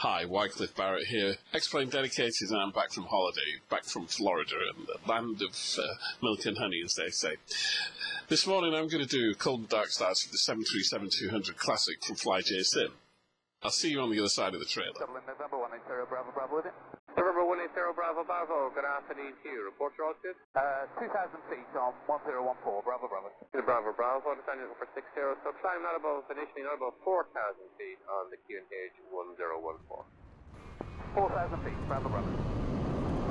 Hi, Wycliffe Barrett here. X-Plane Dedicated, and I'm back from holiday, back from Florida, and the land of uh, milk and honey, as they say. This morning I'm going to do Cold and Dark Stars the 737-200 Classic from FlyJSim. I'll see you on the other side of the trailer. Dublin, November 180 Bravo Bravo with it. November 180 Bravo Bravo, good afternoon to you. Report your altitude? Uh, 2,000 feet on 1014, Bravo Bravo. Bravo Bravo, descending for 60, so climb not above, initially not above 4,000 feet on the QNH 1014. 4,000 feet, Bravo Bravo.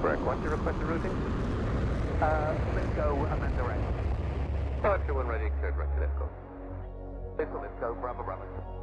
Correct. What's your requested routing? Uh, let's go and then direct. One ready, cleared, right to let's go. Go, let's go, Bravo Bravo.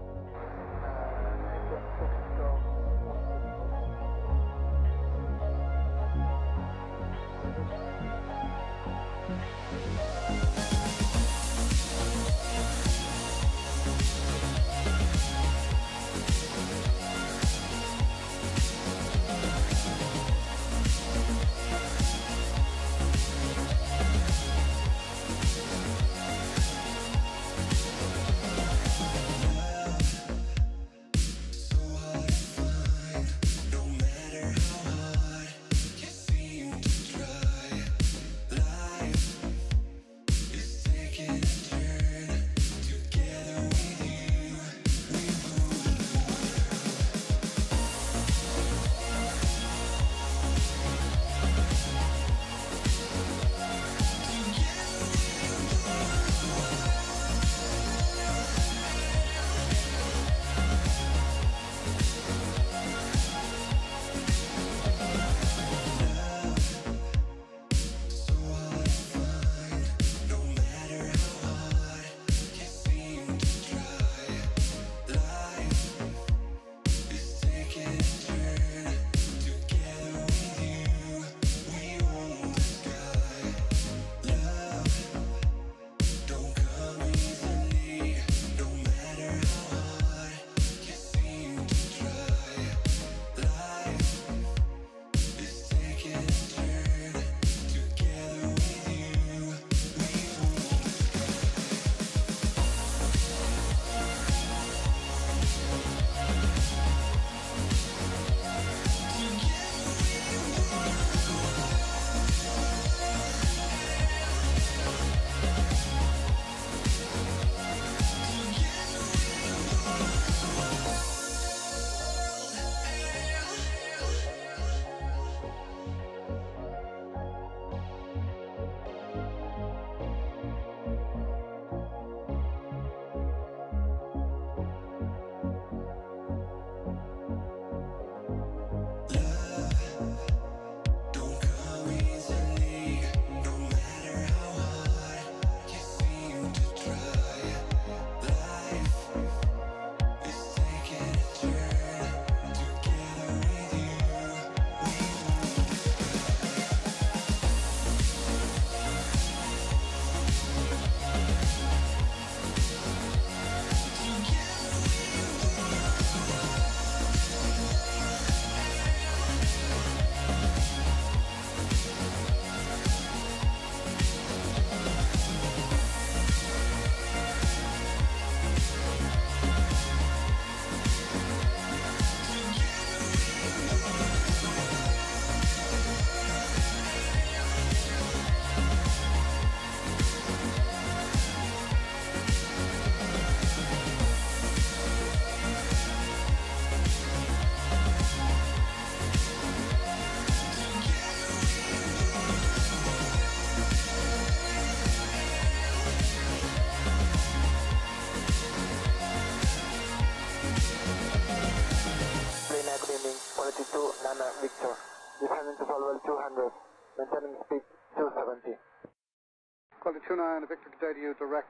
Quality 29, Victor Cadet you direct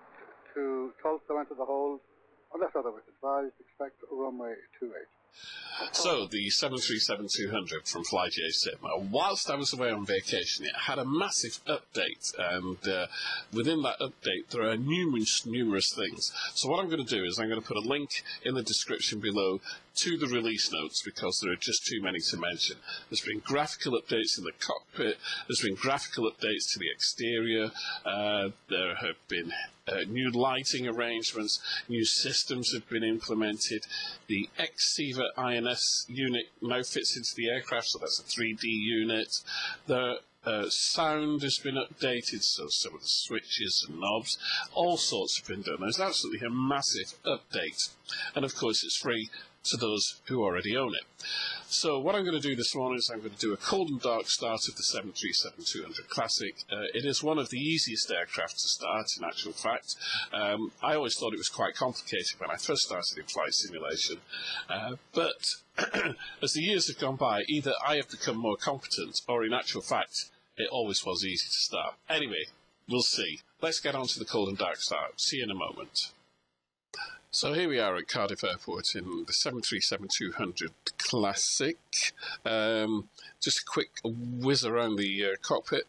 to Tulsa, enter the hold. Unless otherwise advised, expect runway 28. So, the 737-200 from FlyJSim. Uh, whilst I was away on vacation, it had a massive update, and uh, within that update, there are numerous, numerous things. So, what I'm going to do is I'm going to put a link in the description below to the release notes because there are just too many to mention. There's been graphical updates in the cockpit, there's been graphical updates to the exterior, uh, there have been uh, new lighting arrangements, new systems have been implemented. The X-CIVA INS unit now fits into the aircraft, so that's a 3D unit. The uh, sound has been updated, so some of the switches and knobs, all sorts have been done. There's absolutely a massive update. And of course, it's free to those who already own it. So what I'm going to do this morning is I'm going to do a cold and dark start of the 737-200 Classic. Uh, it is one of the easiest aircraft to start, in actual fact. Um, I always thought it was quite complicated when I first started in flight simulation, uh, but as the years have gone by, either I have become more competent, or in actual fact, it always was easy to start. Anyway, we'll see. Let's get on to the cold and dark start. See you in a moment. So here we are at Cardiff Airport in the 737-200 Classic. Um, just a quick whiz around the uh, cockpit.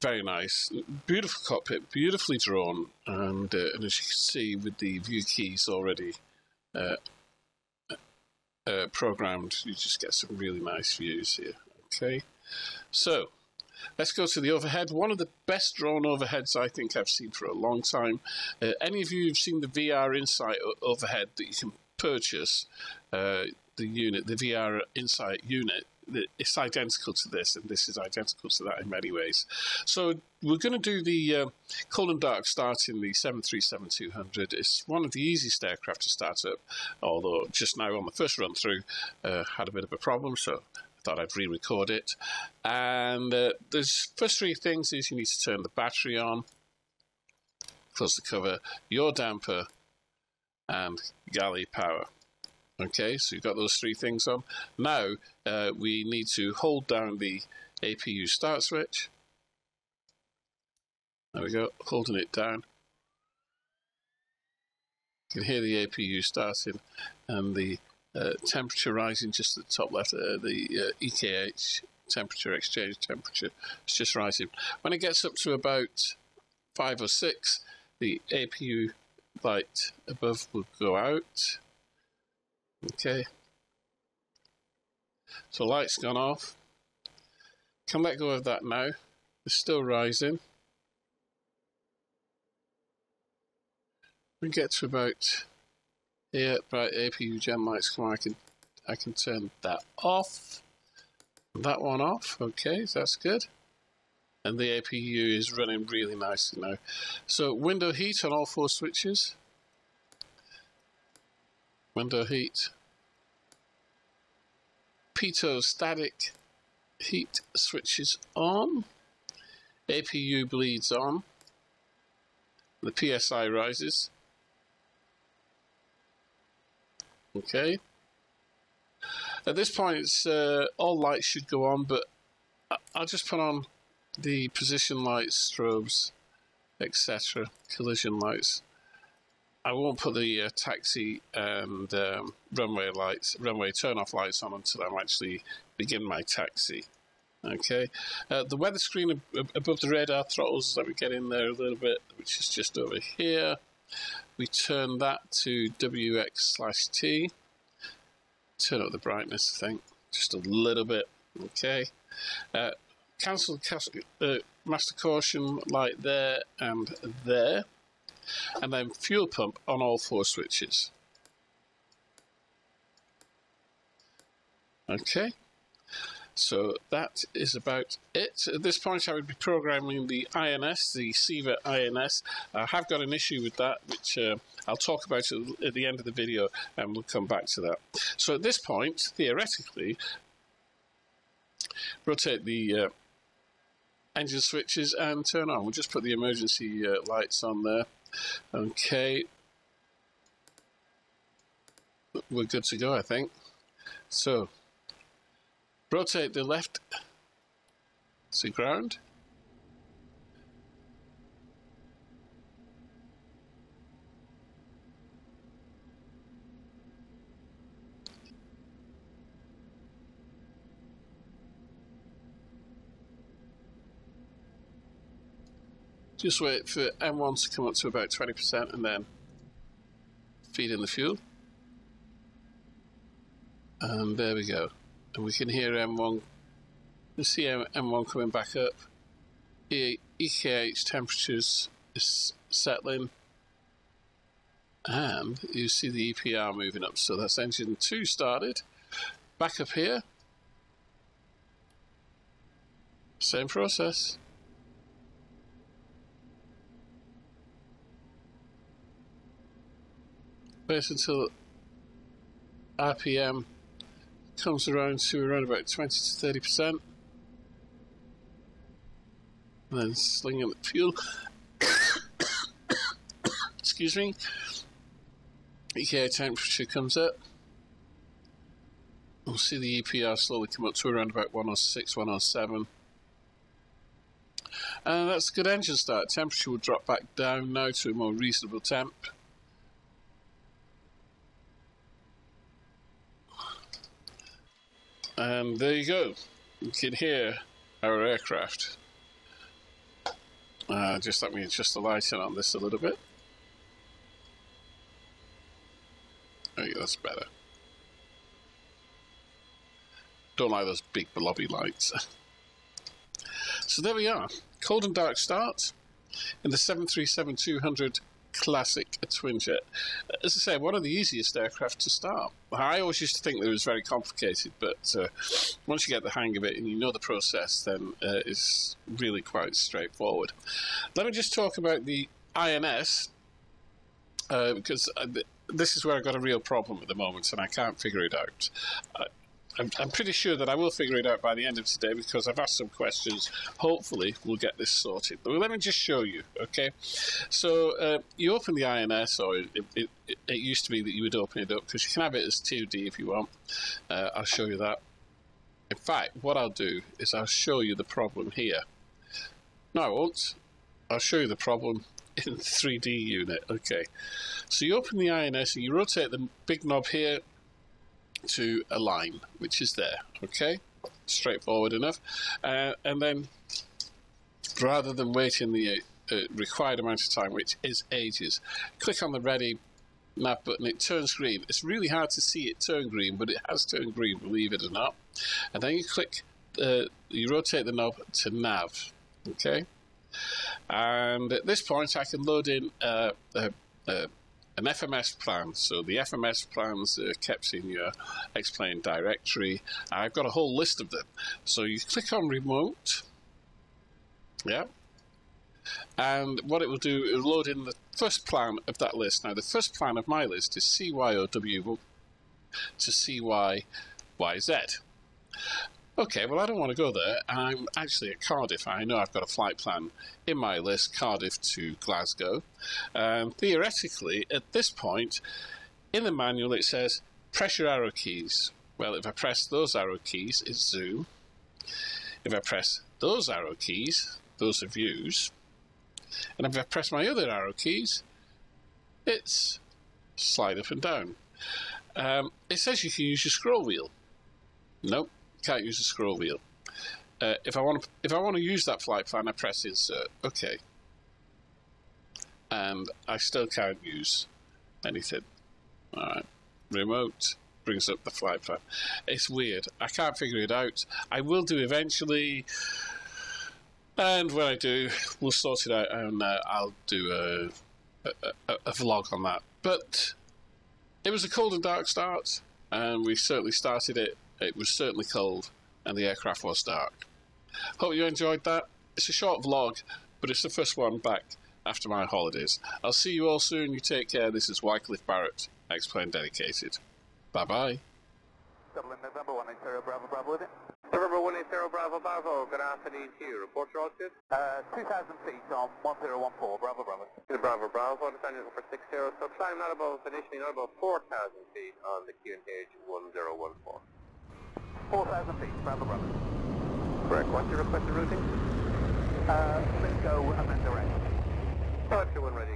Very nice, beautiful cockpit, beautifully drawn, and, uh, and, as you can see with the view keys already uh, uh programmed, you just get some really nice views here. Okay, so Let's go to the overhead. One of the best drawn overheads I think I've seen for a long time. Uh, any of you who've seen the VR Insight overhead that you can purchase, uh, the unit, the VR Insight unit, it's identical to this, and this is identical to that in many ways. So we're going to do the uh, cold and dark start in the 737-200. It's one of the easiest aircraft to start up, although just now on the first run through uh, had a bit of a problem, so thought I'd re-record it. And uh, there's first three things is you need to turn the battery on, close the cover, your damper, and galley power. Okay, so you've got those three things on. Now uh, we need to hold down the APU start switch. There we go, holding it down. You can hear the APU starting and the uh, temperature rising just at the top left, uh, the uh, EKH temperature, exchange temperature, is just rising. When it gets up to about five or six, the APU light above will go out. Okay. So light's gone off. Can let go of that now. It's still rising. We get to about yeah, right, APU gen lights come on, I can I can turn that off. That one off, okay, that's good. And the APU is running really nicely now. So window heat on all four switches. Window heat. Pitot static heat switches on. APU bleeds on. The PSI rises. Okay. At this point, it's, uh, all lights should go on, but I'll just put on the position lights, strobes, etc., collision lights. I won't put the uh, taxi and um, runway lights, runway turn-off lights on until I'm actually begin my taxi. Okay, uh, the weather screen ab above the radar throttles, let me get in there a little bit, which is just over here. We turn that to WX slash T. Turn up the brightness, I think, just a little bit. Okay. Uh, cancel uh, master caution light there and there. And then fuel pump on all four switches. Okay. So that is about it. At this point, I would be programming the INS, the CIVA INS. I have got an issue with that, which uh, I'll talk about at the end of the video, and we'll come back to that. So at this point, theoretically, rotate the uh, engine switches and turn on. We'll just put the emergency uh, lights on there. Okay. We're good to go, I think. So, Rotate the left to ground. Just wait for N1 to come up to about 20% and then feed in the fuel. And there we go and we can hear N1, the see N1 coming back up. EKH temperatures is settling. And you see the EPR moving up. So that's engine 2 started. Back up here. Same process. Wait until RPM comes around to around about 20 to 30 percent. And then slinging the fuel. Excuse me. EKA temperature comes up. We'll see the EPR slowly come up to around about 106, 107. And that's a good engine start. Temperature will drop back down now to a more reasonable temp. And there you go. You can hear our aircraft. Uh, just let me adjust the lighting on this a little bit. You that's better. Don't like those big blobby lights. so there we are. Cold and dark start in the 737-200 classic twin jet. As I say, one of the easiest aircraft to start. I always used to think that it was very complicated, but uh, once you get the hang of it and you know the process, then uh, it's really quite straightforward. Let me just talk about the INS, uh, because uh, this is where I've got a real problem at the moment and I can't figure it out. I'm, I'm, pretty sure that I will figure it out by the end of today because I've asked some questions. Hopefully, we'll get this sorted. But let me just show you, okay? So, uh, you open the INS, or it, it, it, it, used to be that you would open it up because you can have it as 2D if you want. Uh, I'll show you that. In fact, what I'll do is I'll show you the problem here. No, I won't. I'll show you the problem in 3D unit. Okay. So you open the INS and you rotate the big knob here to a line, which is there, okay? Straightforward enough. Uh, and then, rather than waiting the uh, required amount of time, which is ages, click on the ready nav button, it turns green. It's really hard to see it turn green, but it has turned green, believe it or not. And then you click, uh, you rotate the knob to nav, okay? And at this point, I can load in uh, uh, uh an FMS plan. So the FMS plans are kept in your X-Plane directory. I've got a whole list of them. So you click on remote. Yeah. And what it will do, is load in the first plan of that list. Now, the first plan of my list is CYOW to CYYZ. Okay, well, I don't want to go there. I'm actually at Cardiff. I know I've got a flight plan in my list, Cardiff to Glasgow. Um, theoretically, at this point, in the manual, it says pressure arrow keys. Well, if I press those arrow keys, it's zoom. If I press those arrow keys, those are views. And if I press my other arrow keys, it's slide up and down. Um, it says you can use your scroll wheel. Nope can't use the scroll wheel. Uh, if I want to, if I want to use that flight plan, I press insert. Okay, and I still can't use anything. All right, remote brings up the flight plan. It's weird. I can't figure it out. I will do eventually, and when I do, we'll sort it out, and uh, I'll do a, a, a vlog on that. But it was a cold and dark start, and we certainly started it it was certainly cold and the aircraft was dark. Hope you enjoyed that. It's a short vlog, but it's the first one back after my holidays. I'll see you all soon. You take care. This is Wycliffe Barrett, X-Plane Dedicated. Bye-bye. Dublin, November 180 Bravo Bravo with it. November 180 Bravo Bravo, good afternoon to you. Report your altitude? Uh, 2,000 feet on 1014, Bravo Bravo. Bravo Bravo, descending for 60, so climb not above, initially not above 4,000 feet on the QNH 1014. 4,000 feet, Bravo Bravo. Correct. What's your requested routing? Uh, let's go amend direct. 521 ready.